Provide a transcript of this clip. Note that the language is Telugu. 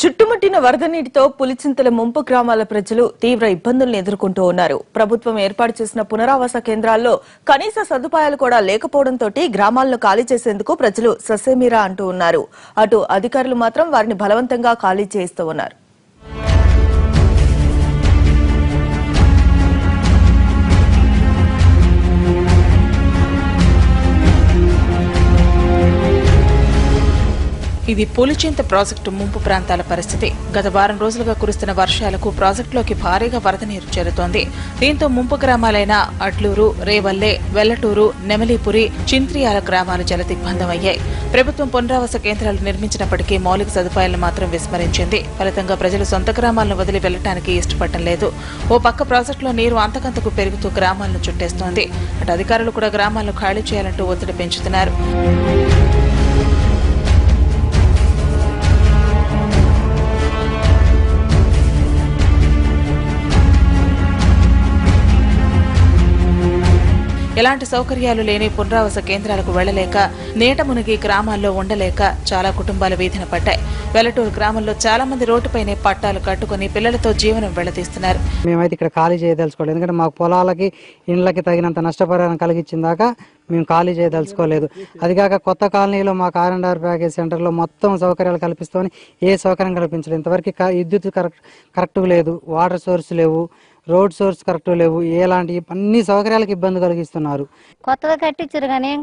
చుట్టుముట్టిన వరద నీటితో పులిచింతల ముంపు గ్రామాల ప్రజలు తీవ్ర ఇబ్బందులను ఎదుర్కొంటూ ఉన్నారు. ప్రభుత్వం ఏర్పాటు చేసిన పునరావాస కేంద్రాల్లో కనీస సదుపాయాలు కూడా లేకపోవడంతో గ్రామాలను ఖాళీ చేసేందుకు ప్రజలు ససేమిరా అంటూ ఉన్నారు. అటు అధికారులు మాత్రం వారిని బలవంతంగా ఖాళీ చేయిస్తూ ఉన్నారు. ఇది పులిచింత ప్రాజెక్టు ముంపు ప్రాంతాల పరిస్థితి. గత వారం రోజులుగా కురుస్తున్న వర్షాలకు ప్రాజెక్టులోకి భారీగా వరద నీరు చేరుతోంది. దీంతో ముంపు గ్రామాలైన అట్లూరు రేవల్లె వెల్లటూరు నెమలిపురి చింత్రియాల గ్రామాలు జలదిగ్బంధమయ్యాయి. ప్రభుత్వం పునరావాస కేంద్రాలు నిర్మించినప్పటికీ మౌలిక సదుపాయాలను మాత్రం విస్మరించింది. ఫలితంగా ప్రజలు సొంత గ్రామాలను వదిలి వెళ్ళడానికి ఇష్టపడటం లేదు. ఓ పక్క ప్రాజెక్టులో నీరు అంతకంతకు పెరుగుతూ గ్రామాలను చుట్టేస్తోంది. అటు అధికారులు కూడా గ్రామాలను ఖాళీ చేయాలంటూ ఒత్తిడి పెంచుతున్నారు. ఎలాంటి సౌకర్యాలు లేని పునరావాస కేంద్రాలకు వెళ్ళలేక నీట మునిగి గ్రామాల్లో ఉండలేక చాలా కుటుంబాలు వీధిన పడ్డాయి. వెల్లటూరు గ్రామంలో చాలా మంది రోడ్డుపైనే పట్టాలు కట్టుకుని పిల్లలతో జీవనం వెళ్ళదీస్తున్నారు. మేమైతే ఇక్కడ ఖాళీ చేయదలుచుకోలేదు. ఎందుకంటే మాకు పొలాలకి ఇండ్లకి తగినంత నష్టపరిహారం కలిగించిన దాకా మేము ఖాళీ చేయదలుచుకోలేదు. అదిగాక కొత్త కాలనీలో మాకు ఆర్ అండ్ ఆర్ ప్యాకేజ్ సెంటర్లో మొత్తం సౌకర్యాలు కల్పిస్తామని ఏ సౌకర్యం కల్పించలేదు. ఇంతవరకు విద్యుత్ కరెక్ట్ కరెక్ట్ లేదు. వాటర్ సోర్స్ లేవు. రోడ్ సోర్స్ కరెక్ట్ లేవు ఎలాంటి అన్ని సౌకర్యాలకు ఇబ్బంది కలిగిస్తున్నారు. కొత్తగా కట్టించారు కానీ ఏం